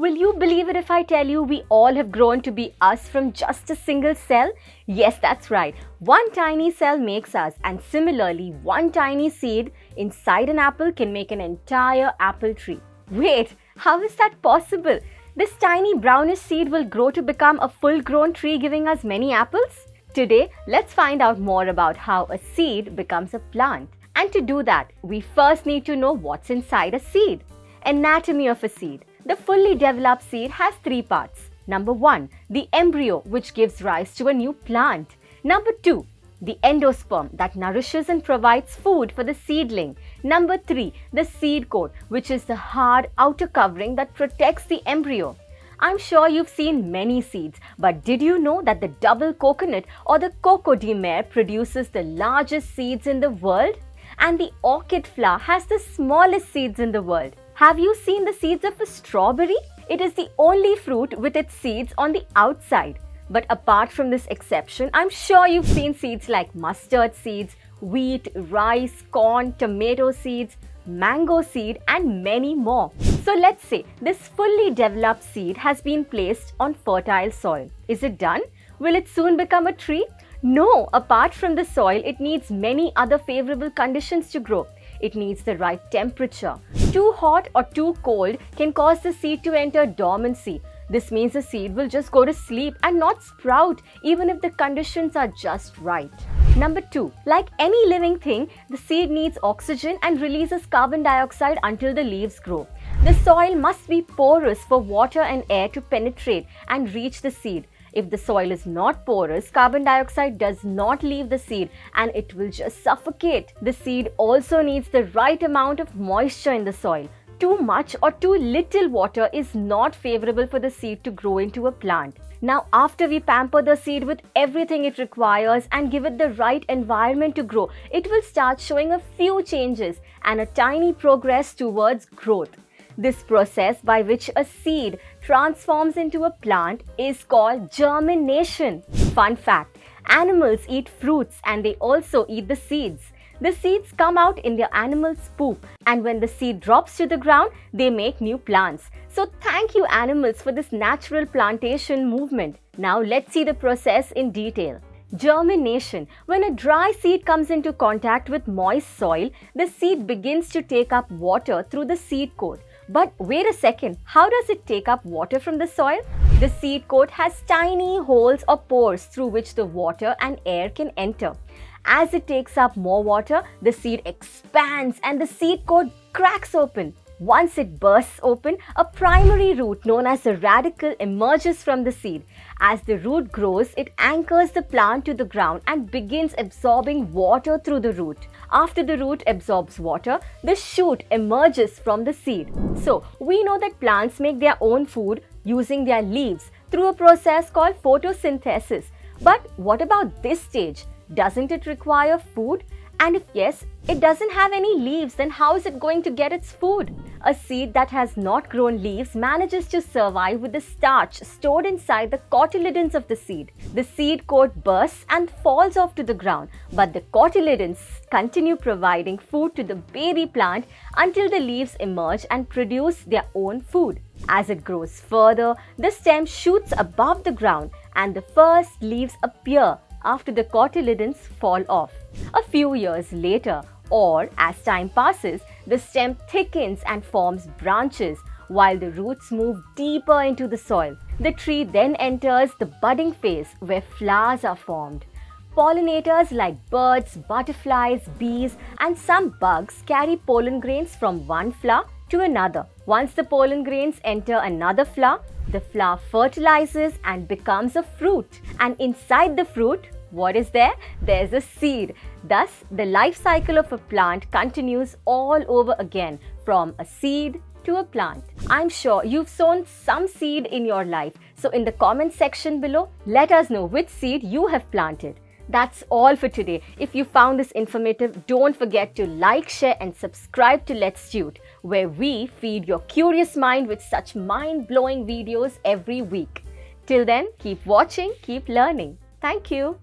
Will you believe it if I tell you we all have grown to be us from just a single cell? Yes, that's right. One tiny cell makes us, and similarly, one tiny seed inside an apple can make an entire apple tree. Wait, how is that possible? This tiny brownish seed will grow to become a full grown tree giving us many apples? Today, let's find out more about how a seed becomes a plant. And to do that, we first need to know what's inside a seed. Anatomy of a seed. The fully developed seed has three parts. Number one, the embryo, which gives rise to a new plant. Number two, the endosperm that nourishes and provides food for the seedling. Number three, the seed coat, which is the hard outer covering that protects the embryo. I'm sure you've seen many seeds, but did you know that the double coconut or the coco de mer produces the largest seeds in the world? And the orchid flower has the smallest seeds in the world. Have you seen the seeds of a strawberry? It is the only fruit with its seeds on the outside. But apart from this exception, I'm sure you've seen seeds like mustard seeds, wheat, rice, corn, tomato seeds, mango seed and many more. So let's say this fully developed seed has been placed on fertile soil. Is it done? Will it soon become a tree? No, apart from the soil, it needs many other favorable conditions to grow. It needs the right temperature. Too hot or too cold can cause the seed to enter dormancy. This means the seed will just go to sleep and not sprout even if the conditions are just right. Number two, like any living thing, the seed needs oxygen and releases carbon dioxide until the leaves grow. The soil must be porous for water and air to penetrate and reach the seed. If the soil is not porous, carbon dioxide does not leave the seed and it will just suffocate. The seed also needs the right amount of moisture in the soil too much or too little water is not favorable for the seed to grow into a plant. Now, after we pamper the seed with everything it requires and give it the right environment to grow, it will start showing a few changes and a tiny progress towards growth. This process by which a seed transforms into a plant is called germination. Fun fact animals eat fruits and they also eat the seeds. The seeds come out in their animal's poop and when the seed drops to the ground, they make new plants. So thank you animals for this natural plantation movement. Now let's see the process in detail. Germination. When a dry seed comes into contact with moist soil, the seed begins to take up water through the seed coat. But wait a second, how does it take up water from the soil? The seed coat has tiny holes or pores through which the water and air can enter. As it takes up more water, the seed expands and the seed coat cracks open. Once it bursts open, a primary root known as a radicle emerges from the seed. As the root grows, it anchors the plant to the ground and begins absorbing water through the root. After the root absorbs water, the shoot emerges from the seed. So, we know that plants make their own food using their leaves through a process called photosynthesis. But what about this stage? Doesn't it require food? And if yes, it doesn't have any leaves, then how is it going to get its food? A seed that has not grown leaves manages to survive with the starch stored inside the cotyledons of the seed. The seed coat bursts and falls off to the ground, but the cotyledons continue providing food to the baby plant until the leaves emerge and produce their own food. As it grows further, the stem shoots above the ground and the first leaves appear after the cotyledons fall off. A few years later, or as time passes, the stem thickens and forms branches while the roots move deeper into the soil. The tree then enters the budding phase where flowers are formed. Pollinators like birds, butterflies, bees, and some bugs carry pollen grains from one flower to another. Once the pollen grains enter another flower, the flower fertilizes and becomes a fruit. And inside the fruit, what is there? There's a seed. Thus, the life cycle of a plant continues all over again from a seed to a plant. I'm sure you've sown some seed in your life. So, in the comment section below, let us know which seed you have planted. That's all for today. If you found this informative, don't forget to like, share, and subscribe to Let'stute, where we feed your curious mind with such mind blowing videos every week. Till then, keep watching, keep learning. Thank you.